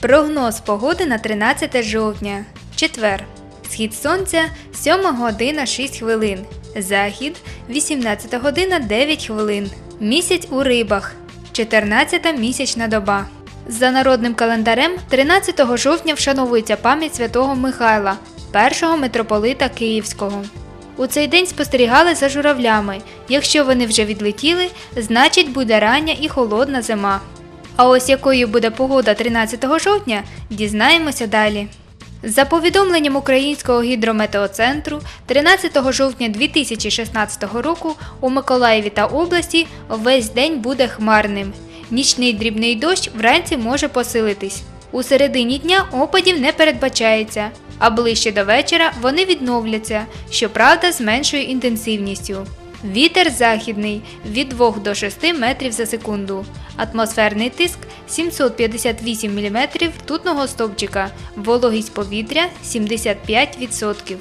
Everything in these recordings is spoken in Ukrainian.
Прогноз погоди на 13 жовтня. Четвер. Схід сонця 7 година 6 хвилин. Захід 18 година 9 хвилин. Місяць у рибах. 14 місячна доба. За народним календарем 13 жовтня вшановується пам'ять святого Михайла, першого митрополита Київського. У цей день спостерігали за журавлями. Якщо вони вже відлетіли, значить буде рання і холодна зима. А ось якою буде погода 13 жовтня, дізнаємося далі. За повідомленням Українського гідрометеоцентру, 13 жовтня 2016 року у Миколаєві та області весь день буде хмарним. Нічний дрібний дощ вранці може посилитись. У середині дня опадів не передбачається, а ближче до вечора вони відновляться, щоправда, з меншою інтенсивністю. Вітер західний від 2 до 6 метрів за секунду. Атмосферний тиск 758 мм ртутного стовпчика. Вологість повітря 75%.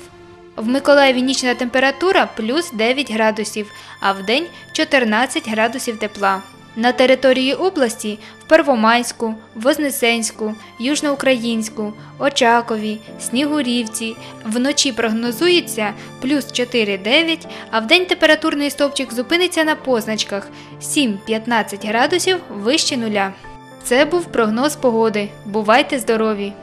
В Миколаєві нічна температура плюс 9 градусів, а в день 14 градусів тепла. На території області в Первомайську, Вознесенську, Южноукраїнську, Очакові, Снігурівці вночі прогнозується плюс 4-9, а в день температурний стовпчик зупиниться на позначках 7-15 градусів вище нуля. Це був прогноз погоди. Бувайте здорові!